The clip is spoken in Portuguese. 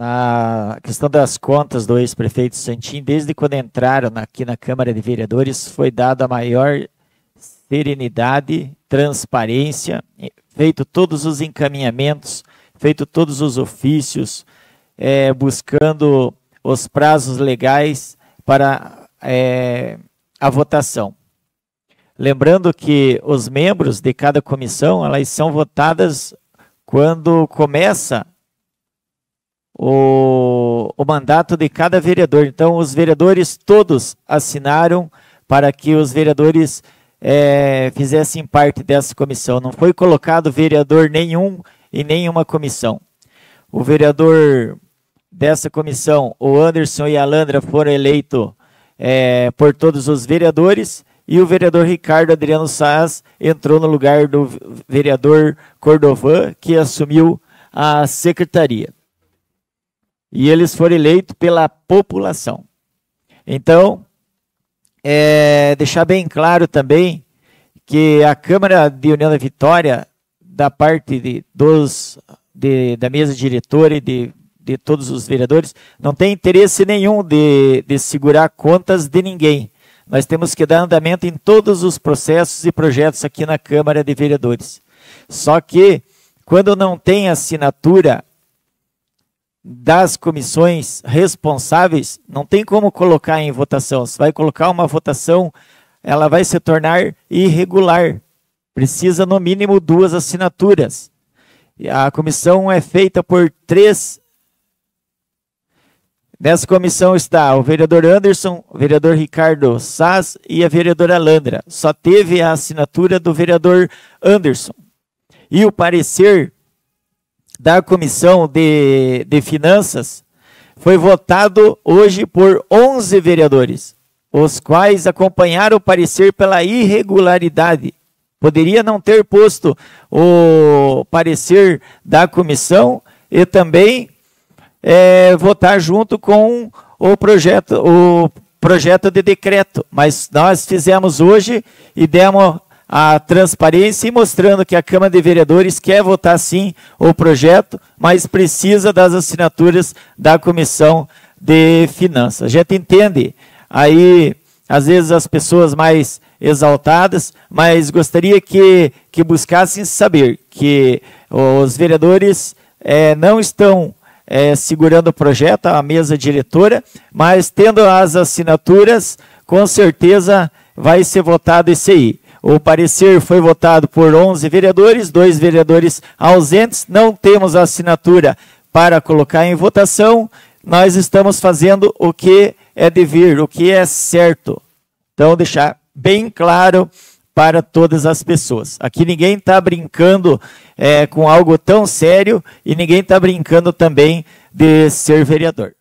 na questão das contas do ex-prefeito Santim, desde quando entraram aqui na Câmara de Vereadores, foi dada a maior serenidade, transparência, feito todos os encaminhamentos, feito todos os ofícios, é, buscando os prazos legais para é, a votação. Lembrando que os membros de cada comissão, elas são votadas quando começa o, o mandato de cada vereador. Então, os vereadores todos assinaram para que os vereadores é, fizessem parte dessa comissão. Não foi colocado vereador nenhum em nenhuma comissão. O vereador dessa comissão, o Anderson e a Landra, foram eleitos é, por todos os vereadores e o vereador Ricardo Adriano Saas entrou no lugar do vereador Cordovan, que assumiu a secretaria. E eles foram eleitos pela população. Então, é, deixar bem claro também que a Câmara de União da Vitória, da parte de, dos, de, da mesa diretora e de, de todos os vereadores, não tem interesse nenhum de, de segurar contas de ninguém. Nós temos que dar andamento em todos os processos e projetos aqui na Câmara de Vereadores. Só que, quando não tem assinatura das comissões responsáveis, não tem como colocar em votação. Você vai colocar uma votação, ela vai se tornar irregular. Precisa, no mínimo, duas assinaturas. A comissão é feita por três. Nessa comissão está o vereador Anderson, o vereador Ricardo Sass e a vereadora Landra. Só teve a assinatura do vereador Anderson. E o parecer da Comissão de, de Finanças foi votado hoje por 11 vereadores, os quais acompanharam o parecer pela irregularidade. Poderia não ter posto o parecer da comissão e também é, votar junto com o projeto, o projeto de decreto. Mas nós fizemos hoje e demos a transparência e mostrando que a Câmara de Vereadores quer votar sim o projeto, mas precisa das assinaturas da Comissão de Finanças. A gente entende aí, às vezes, as pessoas mais exaltadas, mas gostaria que, que buscassem saber que os vereadores é, não estão é, segurando o projeto, a mesa diretora, mas tendo as assinaturas, com certeza vai ser votado esse aí. O parecer foi votado por 11 vereadores, dois vereadores ausentes. Não temos assinatura para colocar em votação. Nós estamos fazendo o que é dever, o que é certo. Então, deixar bem claro para todas as pessoas. Aqui ninguém está brincando é, com algo tão sério e ninguém está brincando também de ser vereador.